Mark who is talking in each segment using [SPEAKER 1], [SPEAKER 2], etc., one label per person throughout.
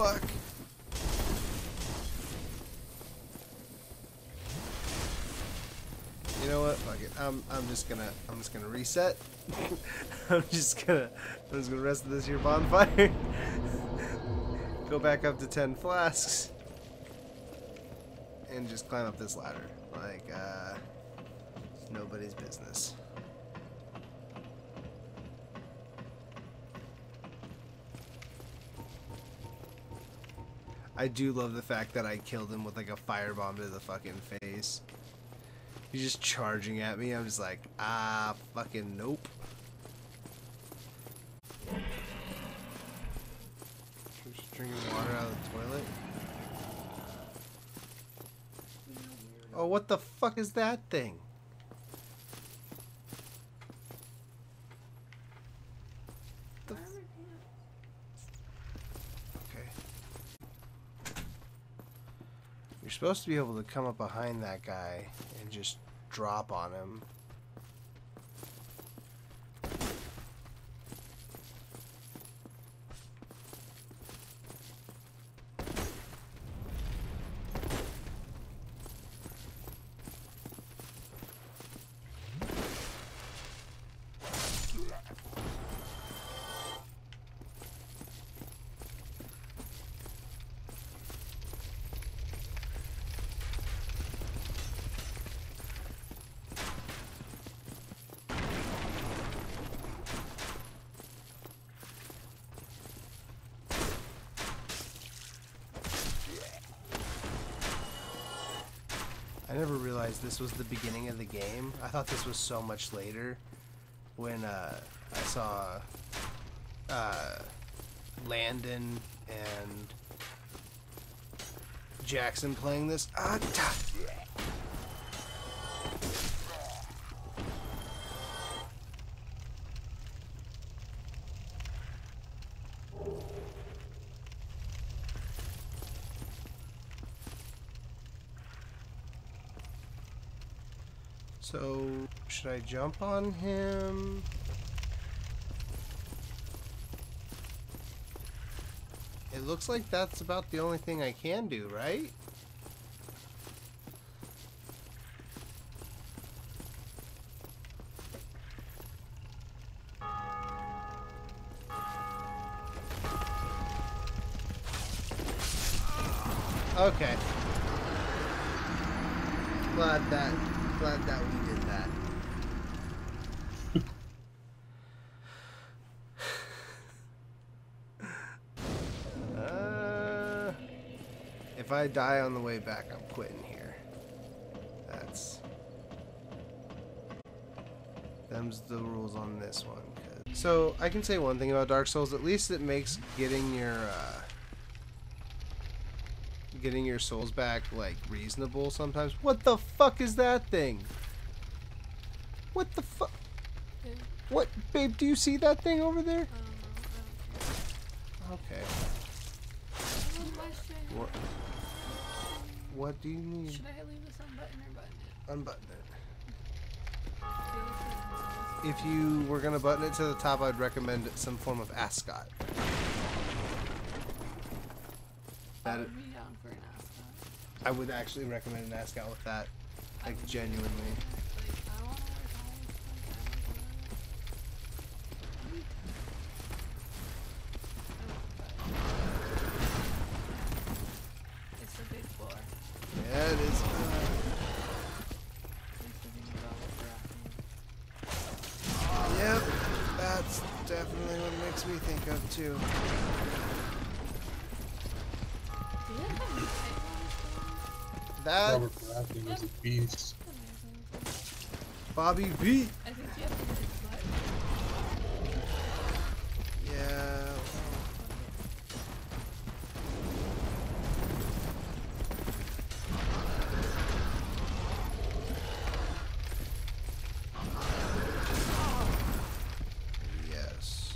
[SPEAKER 1] fuck? You know what? Fuck it. I'm I'm just gonna I'm just gonna reset. I'm just gonna I'm just gonna rest of this here bonfire. Go back up to ten flasks. And just climb up this ladder. Like uh nobody's business. I do love the fact that I killed him with like a firebomb to the fucking face. He's just charging at me. I'm just like, ah, fucking nope. Just drinking water out of the toilet. Oh, what the fuck is that thing? You're supposed to be able to come up behind that guy and just drop on him. I never realized this was the beginning of the game. I thought this was so much later when uh, I saw uh, Landon and Jackson playing this. Ah, So, should I jump on him? It looks like that's about the only thing I can do, right? Okay. Glad that glad that we did that. uh, if I die on the way back, I'm quitting here. That's them's the rules on this one. So I can say one thing about Dark Souls. At least it makes getting your uh, getting your souls back like reasonable sometimes. What the fuck is that thing? What the fuck?
[SPEAKER 2] Yeah.
[SPEAKER 1] What, babe? Do you see that thing over there? Okay.
[SPEAKER 2] I don't know. What
[SPEAKER 1] What? Do you need?
[SPEAKER 2] Should I leave this unbuttoned or button it?
[SPEAKER 1] Unbutton it.
[SPEAKER 2] Feel free to-
[SPEAKER 1] If you were gonna button it to the top, I'd recommend some form of ascot. That
[SPEAKER 2] would be down for an ascot.
[SPEAKER 1] I would actually recommend an ascot with that, like genuinely.
[SPEAKER 2] Like, I wanna work all this stuff, I wanna do it. I don't know, but- It's a big floor.
[SPEAKER 1] Yeah, it is.
[SPEAKER 2] Makes me think about what we're at.
[SPEAKER 1] Yep, that's definitely what it makes me think of too. That
[SPEAKER 3] Robert Baratheon was a beast.
[SPEAKER 1] Bobby B.
[SPEAKER 2] I think you have to hit the button.
[SPEAKER 1] Yeah. Yes.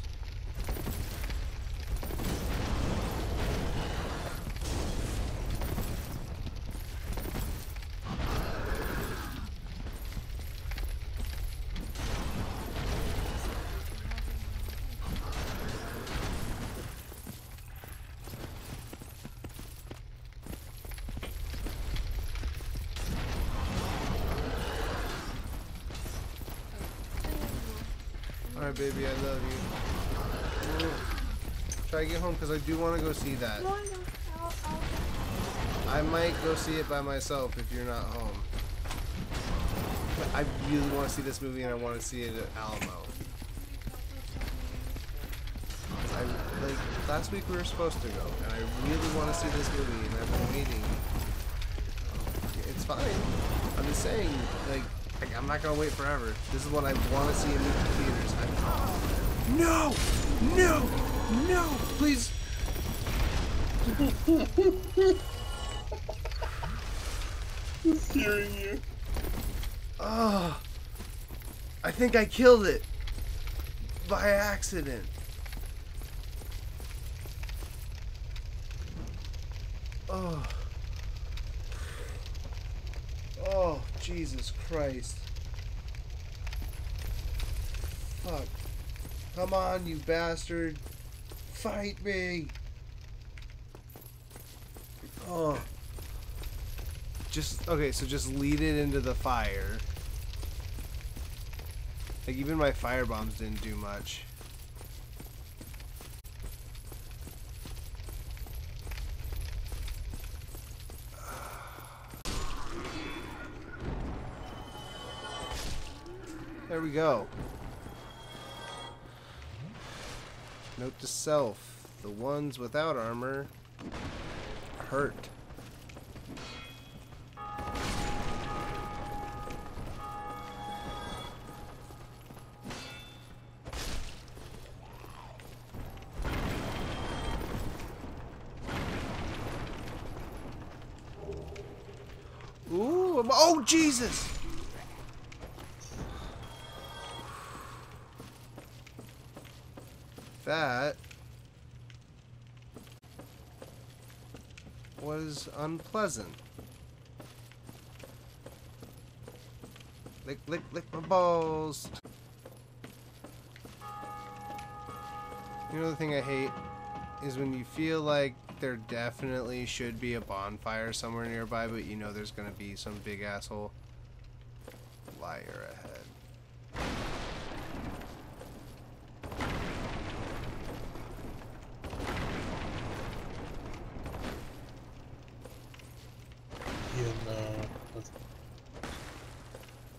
[SPEAKER 1] Alright, baby, I love you. Ooh. Try to get home because I do want to go see that.
[SPEAKER 2] No, I. I'll, I'll
[SPEAKER 1] I might go see it by myself if you're not home. But I really want to see this movie and I want to see it at Alamo. I, like, last week we were supposed to go, and I really want to see this movie, and I've been waiting. It's fine. I'm just saying, like, I- I'm not gonna wait forever. This is what I want to see in movie theaters. I, no, no, no, please.
[SPEAKER 3] Just hearing you.
[SPEAKER 1] Oh, I think I killed it by accident. Oh. Oh, Jesus Christ. Fuck. Come on, you bastard. Fight me. Oh. Just, okay, so just lead it into the fire. Like, even my fire bombs didn't do much. There we go. Note to self. The ones without armor hurt. Ooh, oh Jesus! That was unpleasant. Lick, lick, lick my balls. You know the thing I hate is when you feel like there definitely should be a bonfire somewhere nearby, but you know there's gonna be some big asshole liar ahead.
[SPEAKER 3] Yeah, no. That's...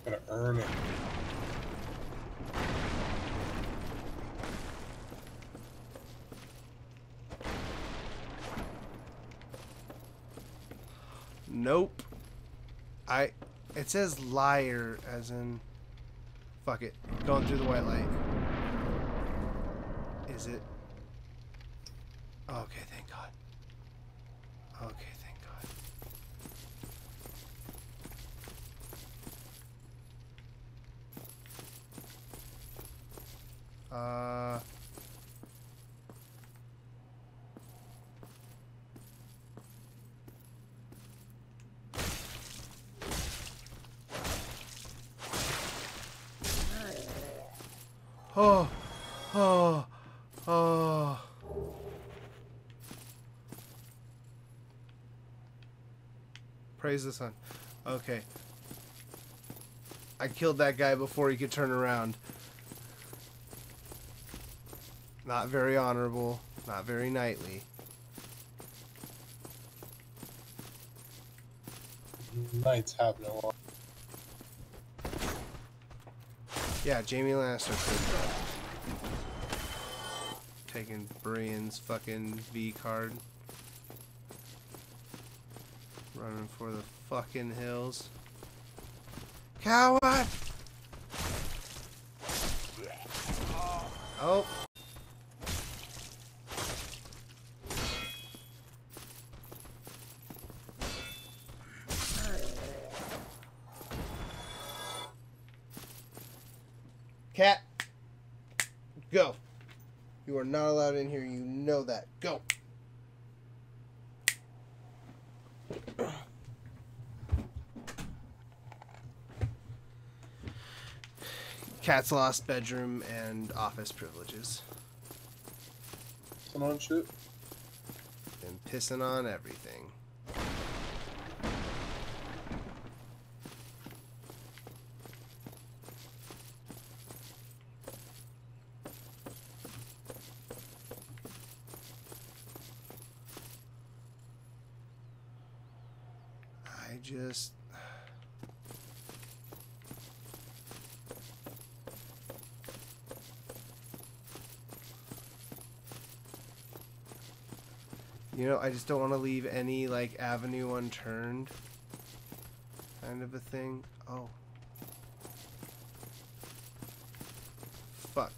[SPEAKER 3] Gotta earn it.
[SPEAKER 1] Nope. I. It says liar, as in. Fuck it. Going through the white light. Is it? Okay, thank God. Okay, thank God. Uh. Oh, oh, oh. Praise the sun. Okay. I killed that guy before he could turn around. Not very honorable, not very knightly.
[SPEAKER 3] Knights have no armor.
[SPEAKER 1] Yeah, Jaime Lannister could. Taking Brienne's fucking V card. Running for the fucking hills. Coward! Oh. Cat. Go. You are not allowed in here. You know that. Go. Cat's lost bedroom and office privileges.
[SPEAKER 3] Some on shit.
[SPEAKER 1] And pissing on everything. Just. You know, I just don't want to leave any, like, avenue unturned. Kind of a thing. Oh. Fuck.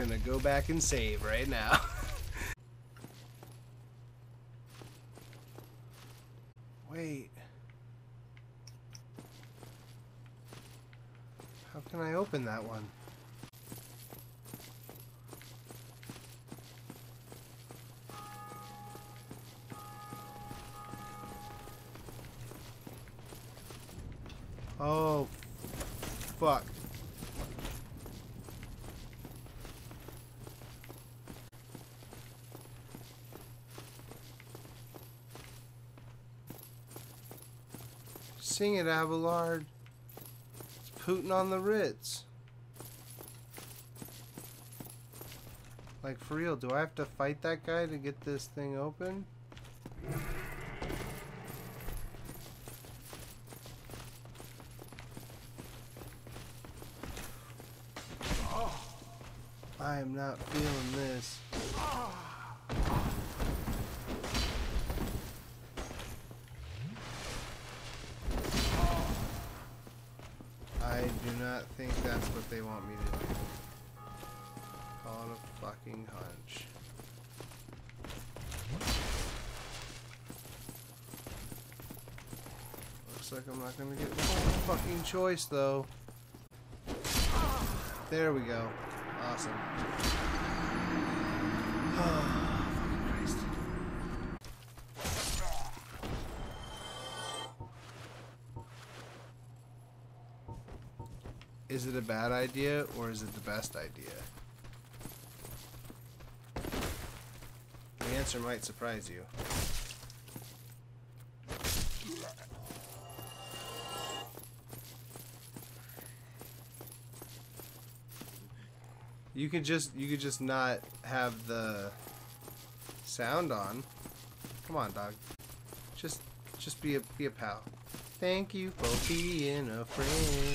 [SPEAKER 1] Gonna go back and save right now. Wait. How can I open that one? Oh, fuck. Sing it, Abelard. It's Putin on the Ritz. Like, for real, do I have to fight that guy to get this thing open? I am not feeling this. I do not think that's what they want me to do. Call a fucking hunch. Looks like I'm not gonna get one fucking choice though. There we go. Awesome. Is it a bad idea or is it the best idea? The answer might surprise you. You could just you could just not have the sound on. Come on, dog. Just just be a be a pal. Thank you for being a friend.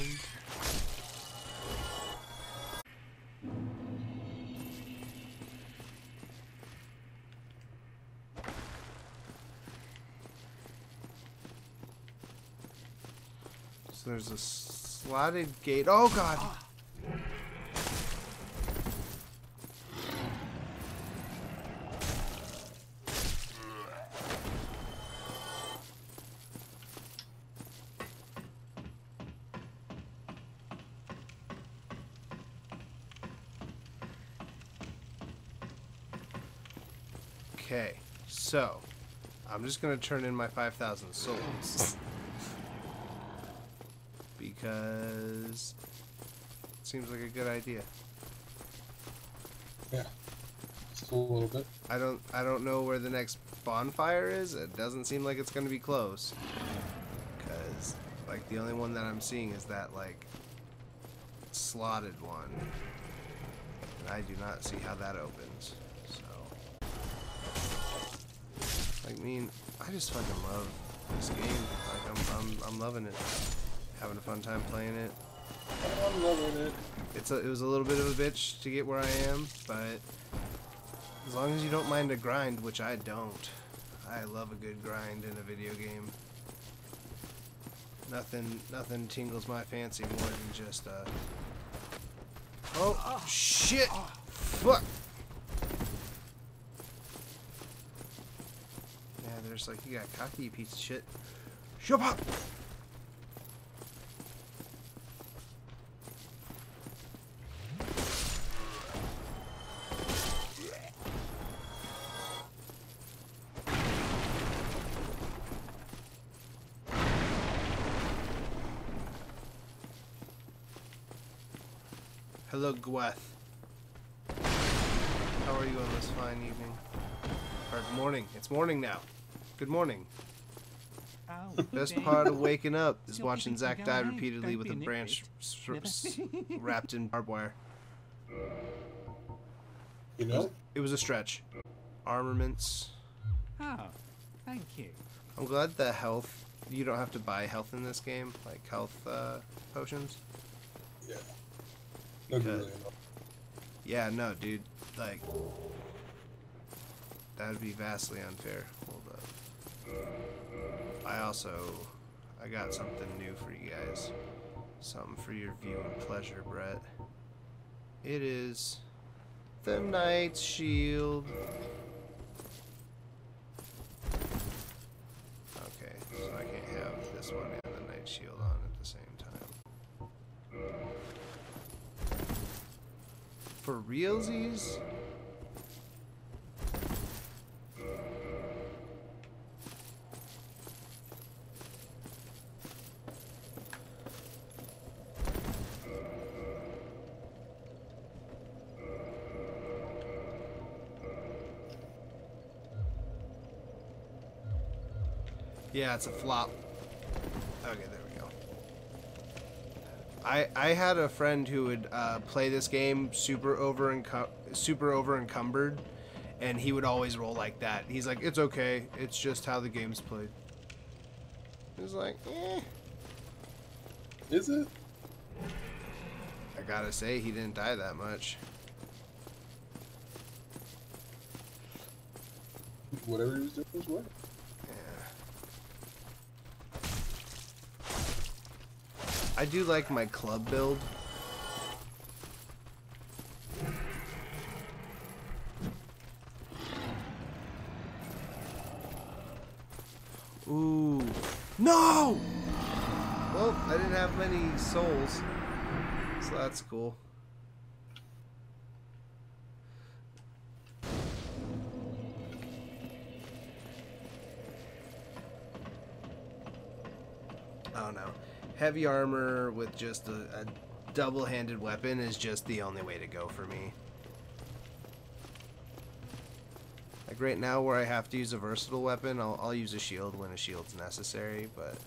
[SPEAKER 1] There's a slotted gate. Oh god. Okay, so I'm just gonna turn in my 5,000 souls because it seems like a good idea.
[SPEAKER 3] Just a little bit.
[SPEAKER 1] I don't I don't know where the next bonfire is. It doesn't seem like it's gonna be close because like the only one that I'm seeing is that like slotted one. And I do not see how that opens. So like mean I just fucking love this game. Like I'm I'm I'm loving it. Having a fun time playing it.
[SPEAKER 3] I'm loving it.
[SPEAKER 1] It's a, it was a little bit of a bitch to get where I am, but as long as you don't mind a grind, which I don't. I love a good grind in a video game. Nothing nothing tingles my fancy more than just uh Oh shit! Fuck! Yeah, there's like you got cocky piece of shit. Shut up! Hello, Gweth. How are you on this fine evening? Or morning. It's morning now. Good morning.
[SPEAKER 4] Oh,
[SPEAKER 1] Best part of waking up is
[SPEAKER 4] Still
[SPEAKER 1] watching Zach die repeatedly
[SPEAKER 4] Don't
[SPEAKER 1] with a
[SPEAKER 4] a
[SPEAKER 1] branch
[SPEAKER 4] nitwit.
[SPEAKER 1] s- s- wrapped in barbed wire.
[SPEAKER 3] You know?
[SPEAKER 1] It was a stretch. Armaments.
[SPEAKER 4] Oh, thank you.
[SPEAKER 1] I'm glad the health. You don't have to buy health in this game, like health uh, potions.
[SPEAKER 3] Yeah.
[SPEAKER 1] Okay.
[SPEAKER 3] really.
[SPEAKER 1] Yeah, no, dude. Like, that'd be vastly unfair. Hold up. I also, I got something new for you guys. Something for your view and pleasure, Brett. It is the Knight's Shield. Okay, so I can't have this one and the Knight's Shield on at the same time. For realsies? Yeah, it's a flop. Okay, there. I I had a friend who would uh, play this game super over super over encumbered, and he would always roll like that. He's like, "It's okay. It's just how the game's played." He was like, "Eh."
[SPEAKER 3] Is it?
[SPEAKER 1] I gotta say, he didn't die that much.
[SPEAKER 3] Whatever he was doing was working.
[SPEAKER 1] I do like my club build. Ooh. No! Well, I didn't have many souls. So that's cool. I don't know. Heavy armor with just a, a double-handed weapon is just the only way to go for me. Like right now, where I have to use a versatile weapon, I'll, I'll use a shield when a shield's necessary, but...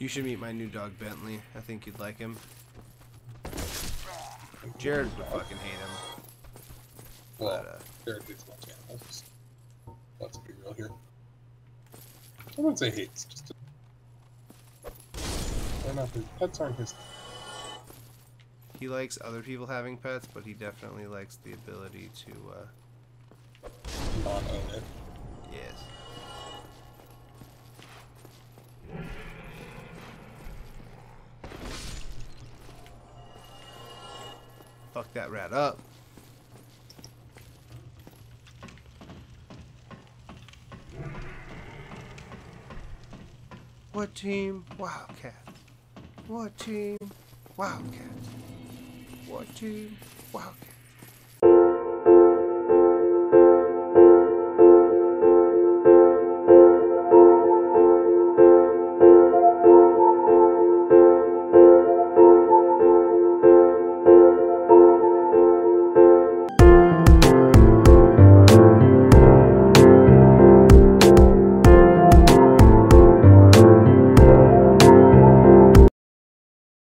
[SPEAKER 1] You should meet my new dog Bentley. I think you'd like him. Jared would fucking hate him.
[SPEAKER 3] Well,
[SPEAKER 1] But, uh,
[SPEAKER 3] Jared hates my channel. Let's, be real here. I wouldn't say hates, just. They're not his, pets aren't his.
[SPEAKER 1] He likes other people having pets, but he definitely likes the ability to, uh,
[SPEAKER 3] Not own it.
[SPEAKER 1] yes. Fuck that rat up. What team? Wildcat. What team? Wildcat. What team? Wildcat.